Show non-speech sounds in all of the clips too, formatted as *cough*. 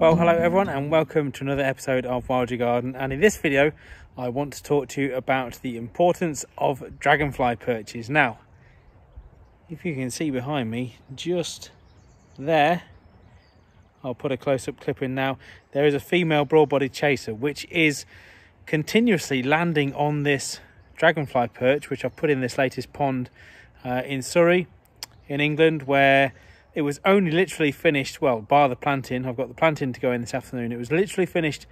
Well, hello everyone and welcome to another episode of Wild Your Garden. And in this video, I want to talk to you about the importance of dragonfly perches. Now, if you can see behind me, just there, I'll put a close-up clip in now, there is a female broad-bodied chaser, which is continuously landing on this dragonfly perch, which I've put in this latest pond uh, in Surrey, in England, where it was only literally finished, well, bar the planting. I've got the planting to go in this afternoon. It was literally finished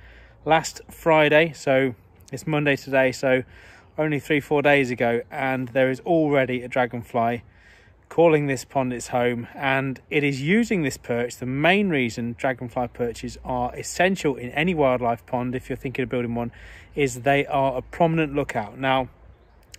last Friday, so it's Monday today, so only three, four days ago, and there is already a dragonfly calling this pond its home and it is using this perch the main reason dragonfly perches are essential in any wildlife pond if you're thinking of building one is they are a prominent lookout now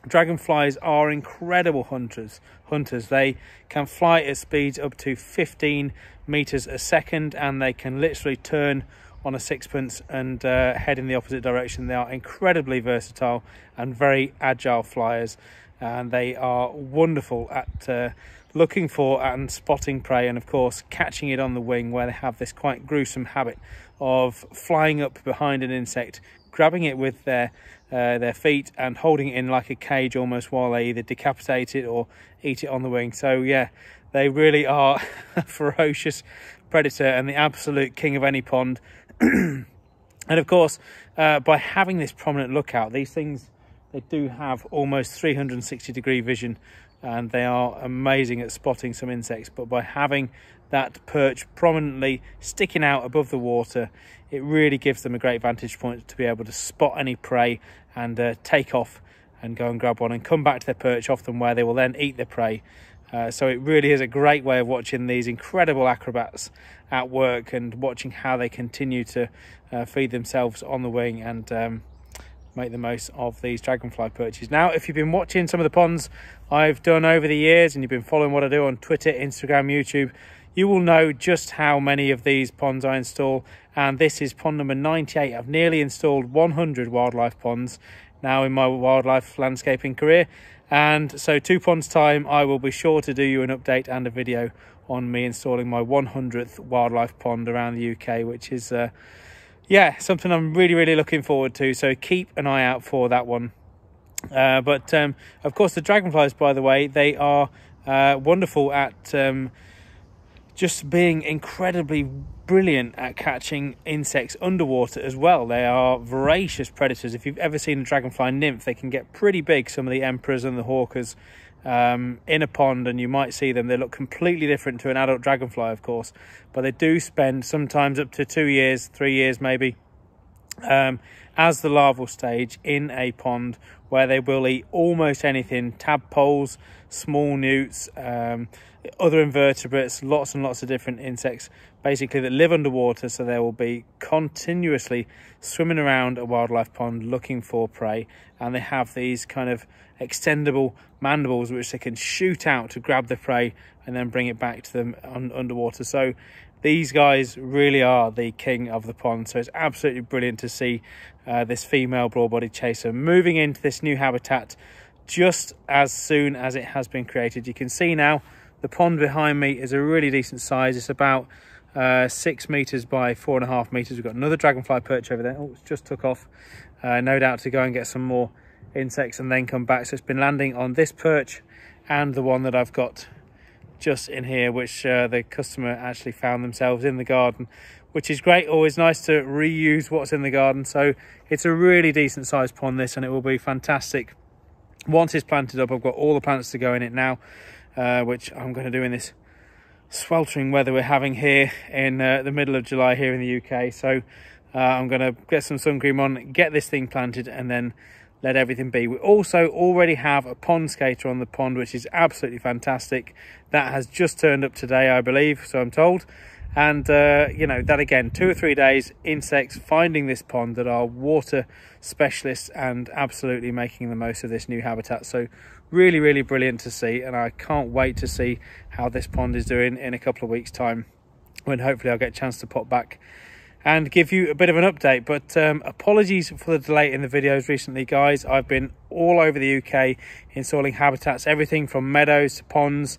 Dragonflies are incredible hunters. Hunters. They can fly at speeds up to 15 meters a second, and they can literally turn on a sixpence and uh, head in the opposite direction. They are incredibly versatile and very agile flyers, and they are wonderful at uh, looking for and spotting prey, and of course catching it on the wing, where they have this quite gruesome habit of flying up behind an insect, grabbing it with their uh, their feet and holding it in like a cage almost while they either decapitate it or eat it on the wing. So yeah, they really are *laughs* a ferocious predator and the absolute king of any pond. *clears throat* and of course, uh, by having this prominent lookout, these things they do have almost 360 degree vision and they are amazing at spotting some insects. But by having that perch prominently sticking out above the water, it really gives them a great vantage point to be able to spot any prey and uh, take off and go and grab one and come back to their perch, often where they will then eat their prey. Uh, so it really is a great way of watching these incredible acrobats at work and watching how they continue to uh, feed themselves on the wing and um, make the most of these dragonfly perches. Now, if you've been watching some of the ponds I've done over the years and you've been following what I do on Twitter, Instagram, YouTube, you will know just how many of these ponds I install. And this is pond number 98. I've nearly installed 100 wildlife ponds now in my wildlife landscaping career. And so two ponds time, I will be sure to do you an update and a video on me installing my 100th wildlife pond around the UK, which is, uh, yeah, something I'm really, really looking forward to. So keep an eye out for that one. Uh, but um, of course, the dragonflies, by the way, they are uh, wonderful at um, just being incredibly brilliant at catching insects underwater as well. They are voracious predators. If you've ever seen a dragonfly nymph, they can get pretty big. Some of the emperors and the hawkers um, in a pond, and you might see them. They look completely different to an adult dragonfly, of course, but they do spend sometimes up to two years, three years maybe, um, as the larval stage in a pond where they will eat almost anything tadpoles, small newts, um, other invertebrates, lots and lots of different insects basically that live underwater. So they will be continuously swimming around a wildlife pond looking for prey. And they have these kind of extendable mandibles which they can shoot out to grab the prey and then bring it back to them un underwater. So these guys really are the king of the pond. So it's absolutely brilliant to see uh, this female broad-bodied chaser moving into this new habitat just as soon as it has been created. You can see now the pond behind me is a really decent size. It's about uh, six meters by four and a half meters. We've got another dragonfly perch over there. Oh, it's just took off. Uh, no doubt to go and get some more insects and then come back. So it's been landing on this perch and the one that I've got just in here, which uh, the customer actually found themselves in the garden, which is great. Always nice to reuse what's in the garden. So it's a really decent sized pond this, and it will be fantastic. Once it's planted up, I've got all the plants to go in it now, uh, which I'm going to do in this sweltering weather we're having here in uh, the middle of July here in the UK. So uh, I'm going to get some sun cream on, get this thing planted, and then let everything be. We also already have a pond skater on the pond, which is absolutely fantastic. That has just turned up today, I believe, so I'm told. And, uh, you know, that again, two or three days, insects finding this pond that are water specialists and absolutely making the most of this new habitat. So really, really brilliant to see. And I can't wait to see how this pond is doing in a couple of weeks' time when hopefully I'll get a chance to pop back and give you a bit of an update. But um, apologies for the delay in the videos recently, guys. I've been all over the UK installing habitats, everything from meadows to ponds,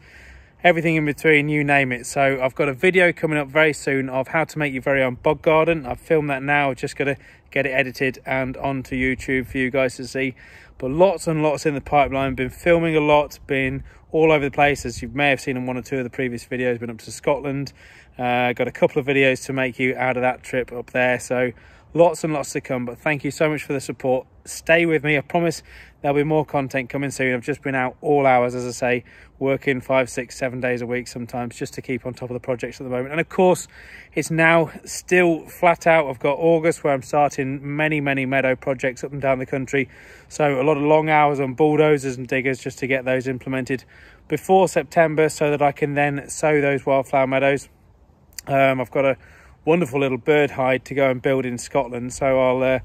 everything in between, you name it. So I've got a video coming up very soon of how to make your very own bog garden. I've filmed that now, just got to get it edited and onto YouTube for you guys to see. But lots and lots in the pipeline. Been filming a lot, been all over the place, as you may have seen in one or two of the previous videos. Been up to Scotland, uh, got a couple of videos to make you out of that trip up there. So lots and lots to come. But thank you so much for the support. Stay with me. I promise there'll be more content coming soon. I've just been out all hours, as I say, working five, six, seven days a week sometimes just to keep on top of the projects at the moment. And of course, it's now still flat out. I've got August where I'm starting many, many meadow projects up and down the country. So a lot of long hours on bulldozers and diggers just to get those implemented before September so that I can then sow those wildflower meadows. Um, I've got a wonderful little bird hide to go and build in Scotland. So I'll uh,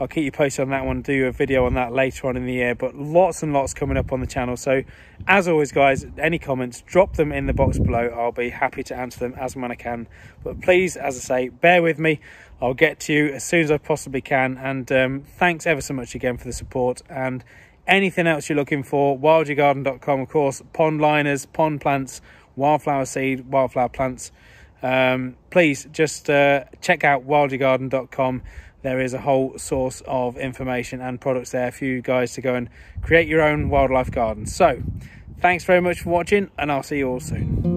I'll keep you posted on that one, do a video on that later on in the year, but lots and lots coming up on the channel. So as always, guys, any comments, drop them in the box below. I'll be happy to answer them as and when I can. But please, as I say, bear with me. I'll get to you as soon as I possibly can. And um, thanks ever so much again for the support. And anything else you're looking for, wildyourgarden.com, of course, pond liners, pond plants, wildflower seed, wildflower plants. Um, please just uh, check out wildyourgarden.com there is a whole source of information and products there for you guys to go and create your own wildlife garden. So, thanks very much for watching, and I'll see you all soon.